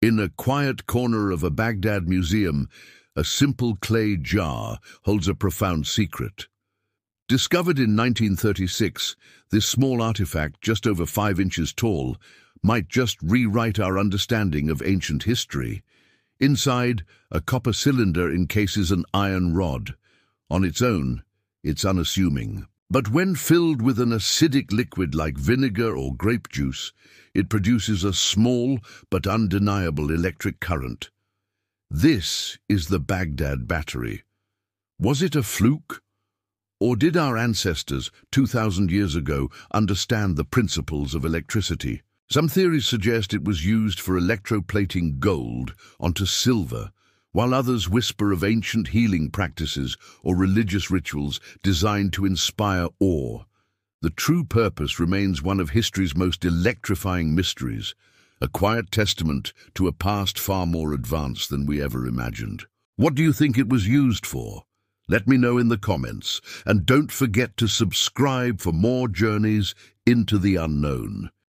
In a quiet corner of a Baghdad museum, a simple clay jar holds a profound secret. Discovered in 1936, this small artifact, just over five inches tall, might just rewrite our understanding of ancient history. Inside, a copper cylinder encases an iron rod. On its own, it's unassuming. But when filled with an acidic liquid like vinegar or grape juice, it produces a small but undeniable electric current. This is the Baghdad battery. Was it a fluke? Or did our ancestors, 2,000 years ago, understand the principles of electricity? Some theories suggest it was used for electroplating gold onto silver, while others whisper of ancient healing practices or religious rituals designed to inspire awe. The true purpose remains one of history's most electrifying mysteries, a quiet testament to a past far more advanced than we ever imagined. What do you think it was used for? Let me know in the comments, and don't forget to subscribe for more journeys into the unknown.